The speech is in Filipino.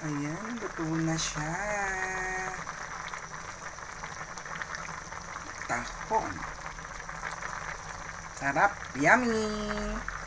Ayan, luto na siya. Tahong. Sarap. Yummy!